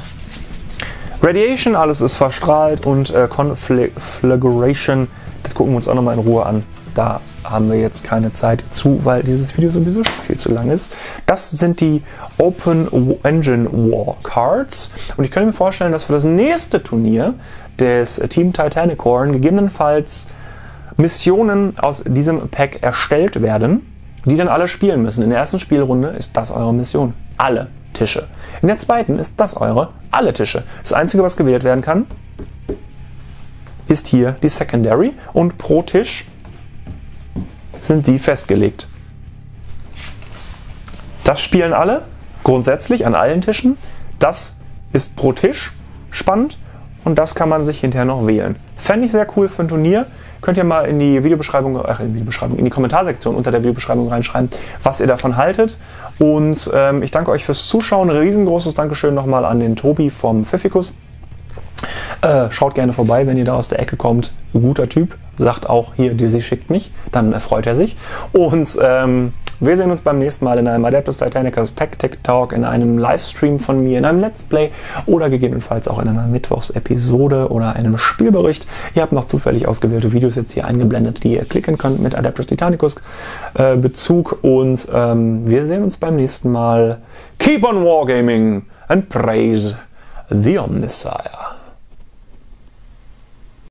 Radiation, alles ist verstrahlt und äh, Conflagration, das gucken wir uns auch nochmal in Ruhe an. Da haben wir jetzt keine Zeit zu, weil dieses Video sowieso schon viel zu lang ist. Das sind die Open Engine War Cards und ich könnte mir vorstellen, dass für das nächste Turnier des Team Titanicorn gegebenenfalls Missionen aus diesem Pack erstellt werden, die dann alle spielen müssen. In der ersten Spielrunde ist das eure Mission. Alle Tische. In der zweiten ist das eure alle Tische. Das Einzige, was gewählt werden kann, ist hier die Secondary und pro Tisch sind die festgelegt. Das spielen alle, grundsätzlich an allen Tischen. Das ist pro Tisch spannend und das kann man sich hinterher noch wählen. Fände ich sehr cool für ein Turnier. Könnt ihr mal in die Videobeschreibung, ach, in die Videobeschreibung, in die Kommentarsektion unter der Videobeschreibung reinschreiben, was ihr davon haltet. Und ähm, ich danke euch fürs Zuschauen. Riesengroßes Dankeschön nochmal an den Tobi vom Pfiffikus. Äh, schaut gerne vorbei, wenn ihr da aus der Ecke kommt. Guter Typ. Sagt auch hier, Dizzy schickt mich. Dann erfreut er sich. Und ähm, wir sehen uns beim nächsten Mal in einem Adeptus Titanicus Tactic Talk, in einem Livestream von mir, in einem Let's Play oder gegebenenfalls auch in einer Mittwochsepisode oder einem Spielbericht. Ihr habt noch zufällig ausgewählte Videos jetzt hier eingeblendet, die ihr klicken könnt mit Adeptus Titanicus äh, Bezug und ähm, wir sehen uns beim nächsten Mal. Keep on Wargaming and praise the Omnisire.